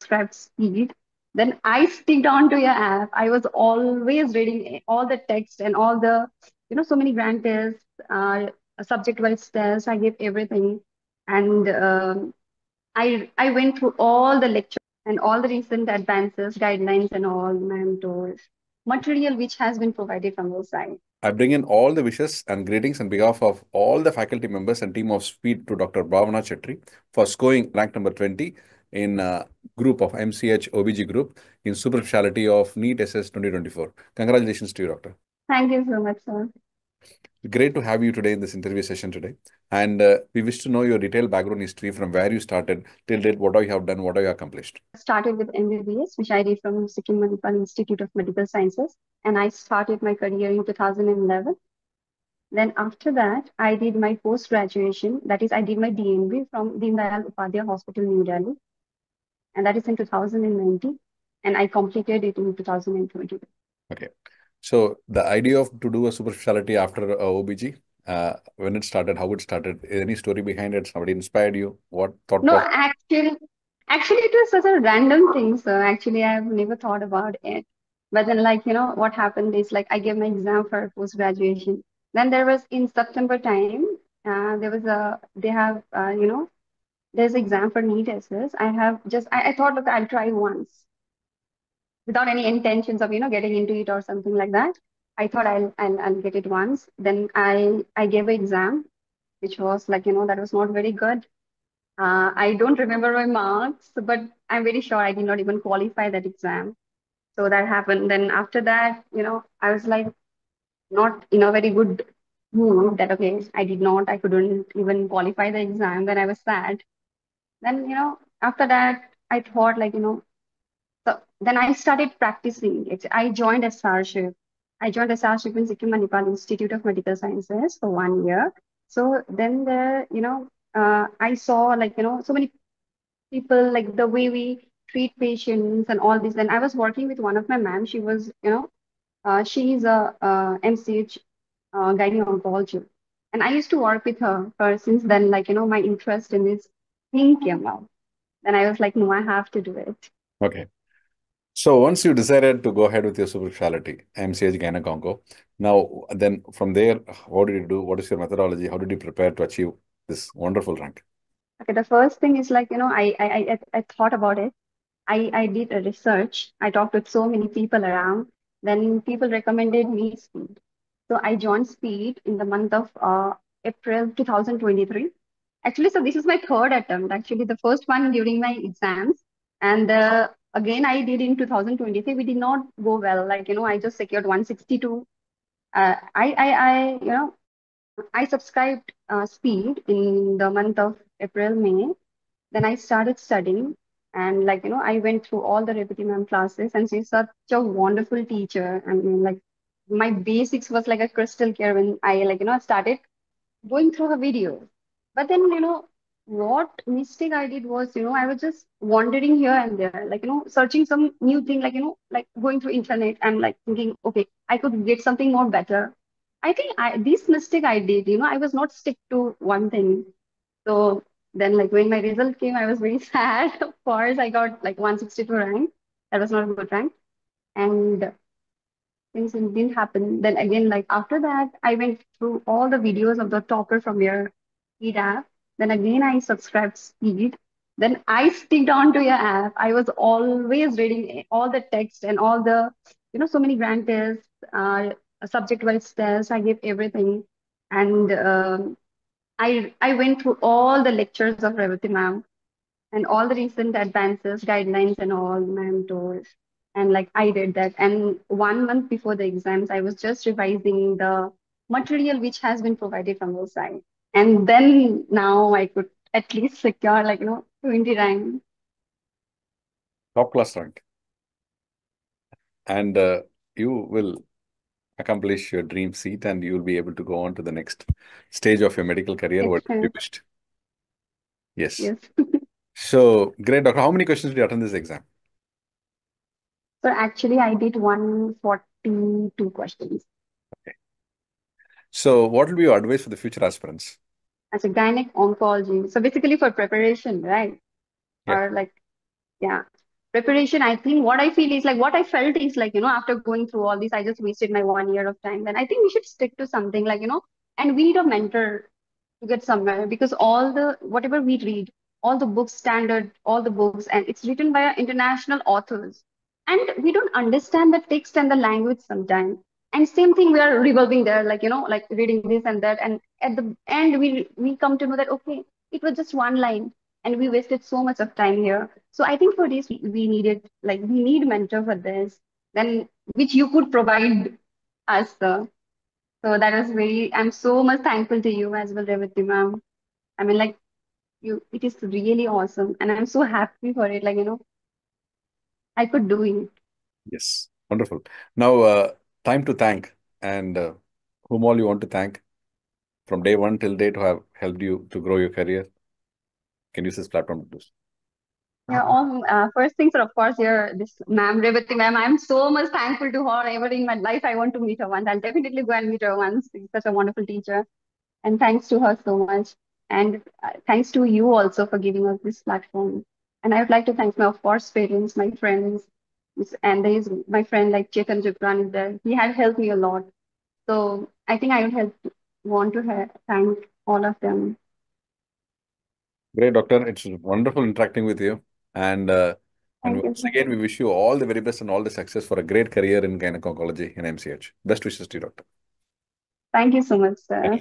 subscribed speed. Then I sticked on to your app. I was always reading all the text and all the, you know, so many grand tests, uh, subject-wise tests. I gave everything. And um, I I went through all the lectures and all the recent advances, guidelines, and all mentors material which has been provided from your side. I bring in all the wishes and greetings on behalf of all the faculty members and team of SPEED to Dr. Bhawana Chhetri for scoring rank number 20 in uh, group of MCH OBG group in super specialty of NEET SS 2024. Congratulations to you, Doctor. Thank you so much, sir. Great to have you today in this interview session today. And uh, we wish to know your detailed background history from where you started till date, what you have done, what have you accomplished. Started with MBBS, which I did from Sikkim Manipal Institute of Medical Sciences. And I started my career in 2011. Then after that, I did my post-graduation. That is, I did my DNB from Deen Dayal Upadhyay Hospital, New Delhi. And that is in 2019. And I completed it in 2022. Okay. So the idea of to do a super specialty after uh, OBG, uh, when it started, how it started, any story behind it? Somebody inspired you? What thought? No, actually, actually, it was such a random thing. So actually, I have never thought about it. But then, like you know, what happened is like I gave my exam for post graduation. Then there was in September time, uh, there was a they have uh, you know, there's exam for NEET SS. I have just I, I thought look I'll try once without any intentions of you know getting into it or something like that. I thought I'll I'll, I'll get it once. Then I I gave an exam, which was like you know that was not very good. Uh, I don't remember my marks, but I'm very sure I did not even qualify that exam. So that happened. Then after that, you know, I was like not in a very good mood that okay, I did not, I couldn't even qualify the exam. Then I was sad. Then, you know, after that, I thought like, you know, so then I started practicing it. I joined a SRship. I joined a SRship in Sikkim Manipal Institute of Medical Sciences for one year. So then the, you know, uh, I saw like, you know, so many people, like the way we treat patients and all this. Then I was working with one of my ma'am. She was, you know, uh, she's a, a MCH uh, oncology. And I used to work with her for since then, like, you know, my interest in this thing came out. Then I was like, no, I have to do it. Okay. So once you decided to go ahead with your super specialty, MCH Gyneconco, now then from there, what did you do? What is your methodology? How did you prepare to achieve this wonderful rank? Okay, the first thing is like, you know, I I I, I thought about it. I, I did a research. I talked with so many people around. Then people recommended me Speed. So I joined Speed in the month of uh, April 2023. Actually, so this is my third attempt. Actually, the first one during my exams. And uh, again i did in 2023 we did not go well. Like you know i just secured 162 uh, I, I i you know i subscribed uh, speed in the month of april may. Then i started studying. And like you know i went through all the Revati ma'am classes. And she's such a wonderful teacher. I mean like my basics was like a crystal clear when i like you know started going through her videos but then you know what mistake I did was, you know, I was just wandering here and there, like, you know, searching some new thing, like, you know, like going through internet and like thinking, okay, I could get something more better. I think I, this mistake I did, you know, I was not stick to one thing. So then like when my result came, I was very sad. of course, I got like 162 rank. That was not a good rank. And things didn't happen. Then again, like after that, I went through all the videos of the topper from your EDAP then again, I subscribed Speed. Then I sticked on to your app. I was always reading all the text and all the, you know, so many grand tests, uh, subject-wise tests. I gave everything. And um, I, I went through all the lectures of Revati ma'am and all the recent advances, guidelines and all mentors. And like I did that. And one month before the exams, I was just revising the material which has been provided from your side. And then now I could at least secure like, you know, 20 rank. Top class rank. And uh, you will accomplish your dream seat and you will be able to go on to the next stage of your medical career, what you wished. Yes. Yes. so, great, doctor. How many questions did you attend this exam? So, actually, I did 142 questions. Okay. So, what will be your advice for the future aspirants? As a gynec oncology. So basically for preparation, right? Yeah. Or like, yeah. preparation, I think what I feel is like what I felt is like, you know, after going through all this, I just wasted my one year of time. Then I think we should stick to something like, you know, and we need a mentor to get somewhere because all the whatever we read, all the books standard, all the books, and it's written by international authors. And we don't understand the text and the language sometimes. And same thing we are revolving there, like you know, like reading this and that. And at the end we we come to know that okay, it was just one line and we wasted so much of time here. So I think for this we, needed like we need mentor for this, then which you could provide us. Uh, so that was very, I'm so much thankful to you as well, Revati ma'am. I mean, like, you, it is really awesome. And I'm so happy for it. Like, you know, I could do it. Yes, wonderful. Now, uh, time to thank and uh, whom all you want to thank from day one till date who have helped you to grow your career. Can use this platform to do so. Yeah, all, uh, first things are of course here, this ma'am, Revati ma'am. I'm so much thankful to her. Ever in my life, I want to meet her once. I'll definitely go and meet her once. She's such a wonderful teacher. And thanks to her so much. And uh, thanks to you also for giving us this platform. And I would like to thank my, of course, parents, my friends, and there is my friend like Chetan Jupran is there. He had helped me a lot. So I think I would help, want to thank all of them. Great, doctor. It's wonderful interacting with you. And uh, and once again, we wish you all the very best and all the success for a great career in gynecology in MCH. Best wishes to you, doctor. Thank you so much, sir.